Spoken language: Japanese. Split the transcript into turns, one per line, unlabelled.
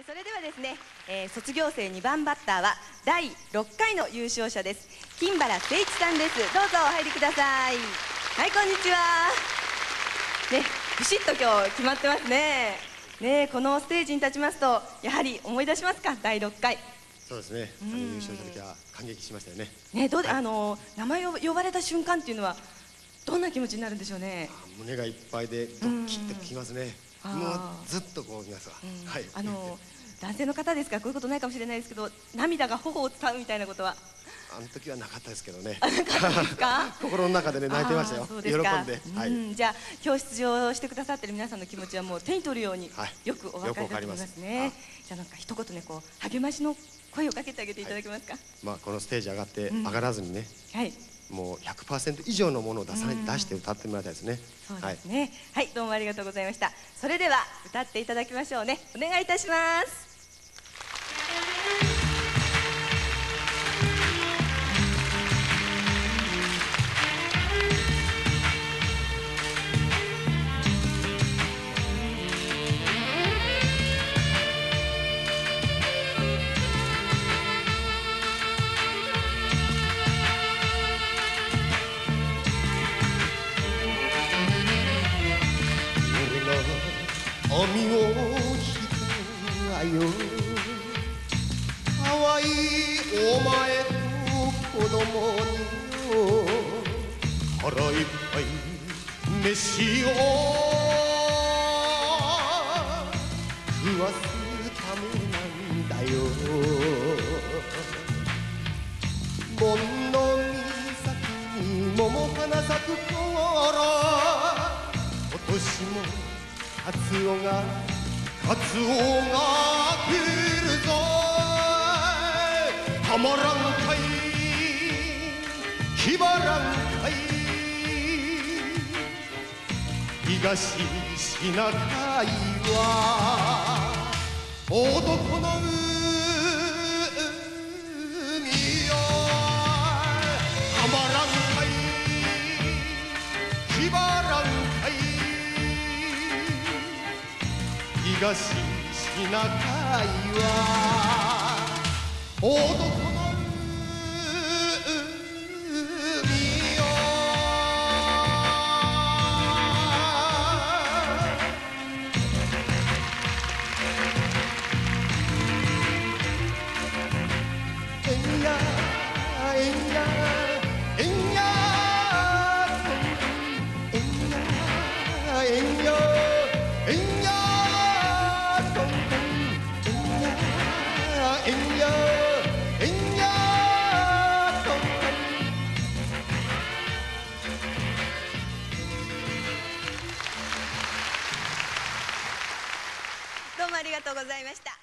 ーそれではですね、えー卒業生2番バッターは第6回の優勝者です。金原誠一さんです。どうぞお入りください。はいこんにちは。ねビシッと今日決まってますね。ねこのステージに立ちますとやはり思い出しますか？第6回。
そうですね。あの優勝した時は感激しましたよね。
ねどうで、あの名前を呼ばれた瞬間っていうのはどんな気持ちになるんでしょうね。
あ胸がいっぱいでドッキッときますね。もうずっとこうきますわ。はい。
あの男性の方ですからこういうことないかもしれないですけど涙が頬を伝うみたいなことは
あの時はなかったですけどね。心の中でね泣いてましたよ。喜ん
で。
はい。
うんじゃあ今日出場してくださってる皆さんの気持ちはもう手に取るように
はい。
よくお分かりだと思いますね、
よくわか
じゃあなんか一言ねこう励ましの声をかけてあげていただけますか？
まあこのステージ上がって
うん。
上がらずにね、
はい。
もう100%以上のものを出さない
うん。
出して歌ってもらいたいですね。
そう
はい
ですね。はい、どうもありがとうございました。それでは歌っていただきましょうね。お願いいたします
を引くわよ。可愛いお前と子供に。腹いっぱい飯を食わすためなんだよ。盆の岬に桃花咲く頃。今年もカツオがカツオが来るぞたまらんかい気張らんかい。東シナ海は男の海東シナ海は男
どうもありがとうございました。